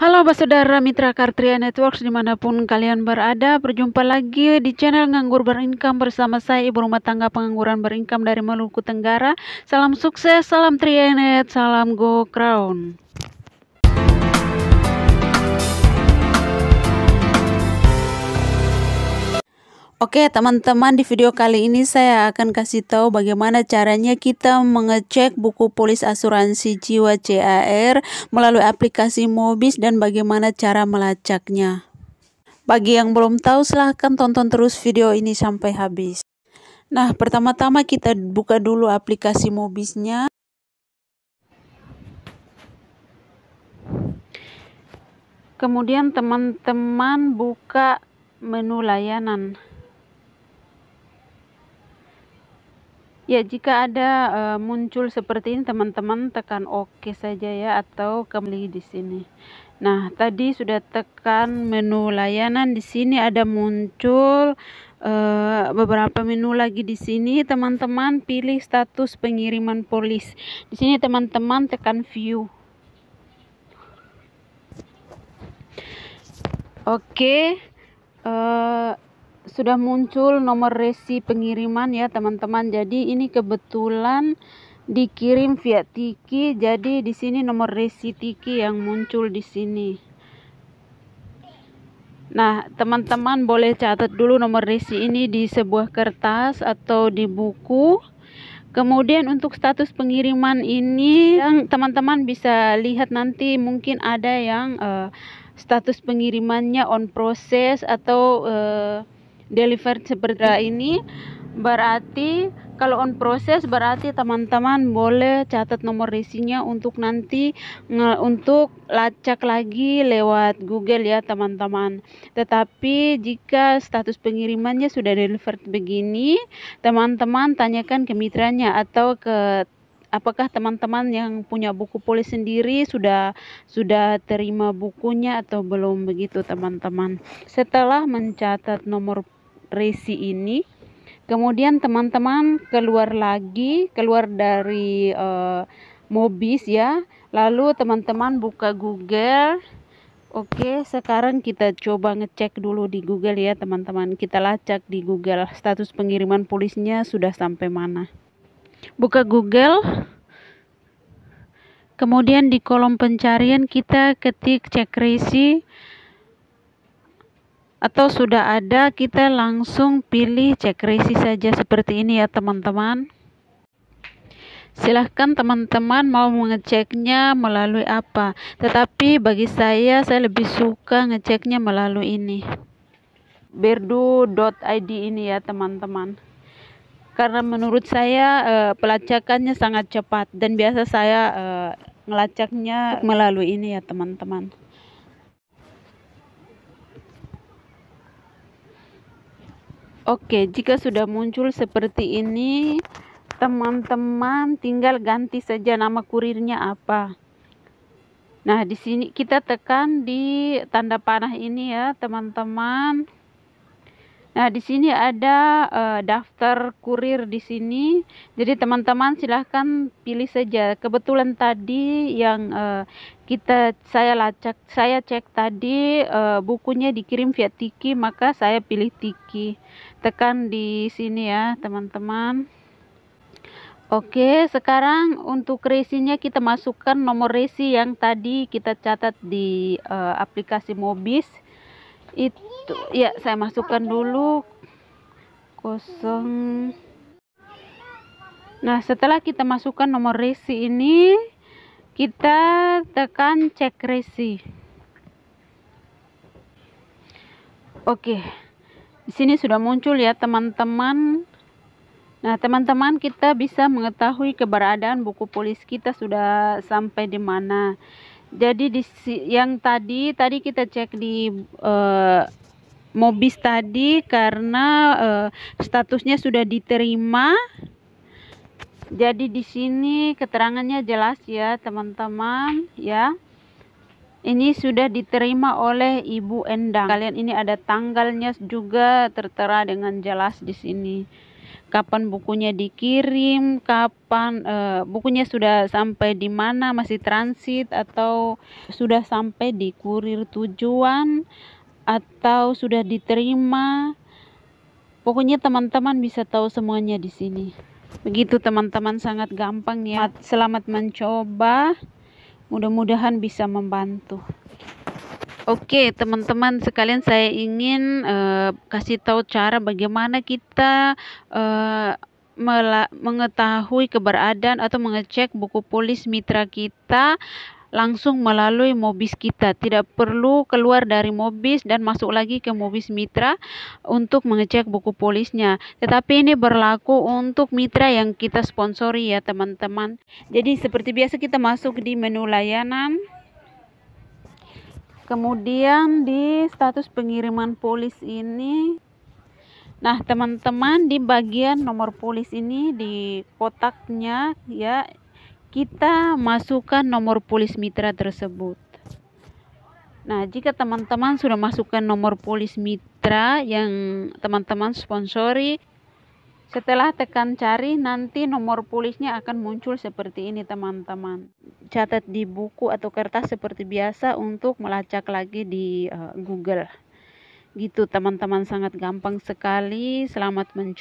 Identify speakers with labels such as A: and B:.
A: Halo saudara mitra Kartria Networks di mana pun kalian berada Berjumpa lagi di channel Nganggur Berincome bersama saya Ibu Rumah Tangga Pengangguran Berincome dari Maluku Tenggara. Salam sukses, salam Trianet, salam Go Crown Oke teman-teman di video kali ini saya akan kasih tahu bagaimana caranya kita mengecek buku polis asuransi jiwa CAR melalui aplikasi Mobis dan bagaimana cara melacaknya. Bagi yang belum tahu silahkan tonton terus video ini sampai habis. Nah pertama-tama kita buka dulu aplikasi Mobisnya. Kemudian teman-teman buka menu layanan. Ya, jika ada uh, muncul seperti ini, teman-teman tekan OK saja ya, atau kembali di sini. Nah, tadi sudah tekan menu layanan. Di sini ada muncul uh, beberapa menu lagi di sini. Teman-teman pilih status pengiriman polis. Di sini teman-teman tekan view. Oke. Okay. Uh, sudah muncul nomor resi pengiriman ya teman-teman. Jadi ini kebetulan dikirim via Tiki. Jadi di sini nomor resi Tiki yang muncul di sini. Nah, teman-teman boleh catat dulu nomor resi ini di sebuah kertas atau di buku. Kemudian untuk status pengiriman ini yang teman-teman bisa lihat nanti mungkin ada yang uh, status pengirimannya on process atau uh, delivered seperti ini berarti kalau on proses berarti teman-teman boleh catat nomor resinya untuk nanti untuk lacak lagi lewat Google ya teman-teman. Tetapi jika status pengirimannya sudah delivered begini teman-teman tanyakan ke mitranya atau ke apakah teman-teman yang punya buku polis sendiri sudah sudah terima bukunya atau belum begitu teman-teman. Setelah mencatat nomor resi ini kemudian teman-teman keluar lagi keluar dari uh, Mobis ya lalu teman-teman buka Google Oke, sekarang kita coba ngecek dulu di Google ya, teman-teman. Kita lacak di Google status pengiriman polisnya sudah sampai mana. Buka Google. Kemudian di kolom pencarian kita ketik cek resi atau sudah ada kita langsung pilih cek resi saja seperti ini ya teman-teman. Silahkan teman-teman mau mengeceknya melalui apa. Tetapi bagi saya saya lebih suka ngeceknya melalui ini. Berdu.id ini ya teman-teman. Karena menurut saya uh, pelacakannya sangat cepat. Dan biasa saya uh, ngelacaknya melalui ini ya teman-teman Oke, jika sudah muncul seperti ini, teman-teman tinggal ganti saja nama kurirnya apa. Nah, di sini kita tekan di tanda panah ini ya, teman-teman. Nah, di sini ada uh, daftar kurir di sini. Jadi teman-teman silahkan pilih saja. Kebetulan tadi yang uh, kita saya lacak, saya cek tadi uh, bukunya dikirim via Tiki, maka saya pilih Tiki. Tekan di sini ya, teman-teman. Oke, sekarang untuk resinya kita masukkan nomor resi yang tadi kita catat di uh, aplikasi Mobis itu ya saya masukkan dulu. Kosong. Nah setelah kita masukkan nomor resi ini kita tekan cek resi. Oke di sini sudah muncul ya teman-teman. Nah, teman-teman, kita bisa mengetahui keberadaan buku polis kita sudah sampai di mana. Jadi di yang tadi tadi kita cek di uh, Mobis tadi karena uh, statusnya sudah diterima. Jadi di sini keterangannya jelas ya, teman-teman, ya. Ini sudah diterima oleh Ibu Endang. Kalian ini ada tanggalnya juga tertera dengan jelas di sini. kapan bukunya dikirim, kapan uh, bukunya sudah sampai di mana, masih transit atau sudah sampai di kurir tujuan atau sudah diterima. Pokoknya teman-teman bisa tahu semuanya di sini. Begitu teman-teman sangat gampang ya. Selamat mencoba. Mudah-mudahan bisa membantu. Oke, teman-teman sekalian saya ingin uh, kasih tahu cara bagaimana kita uh, mengetahui keberadaan atau mengecek buku polis mitra kita langsung melalui Mobis kita. Tidak perlu keluar dari Mobis dan masuk lagi ke Mobis Mitra untuk mengecek buku polisnya. Tetapi ini berlaku untuk mitra yang kita sponsori ya teman-teman. Jadi seperti biasa kita masuk di menu layanan kemudian di status pengiriman polis ini nah teman-teman di bagian nomor polis ini di kotaknya ya kita masukkan nomor polis mitra tersebut nah jika teman-teman sudah masukkan nomor polis mitra yang teman-teman sponsori setelah tekan cari, nanti nomor polisnya akan muncul seperti ini teman-teman. Catat di buku atau kertas seperti biasa untuk melacak lagi di uh, Google. Gitu teman-teman sangat gampang sekali. Selamat mencoba.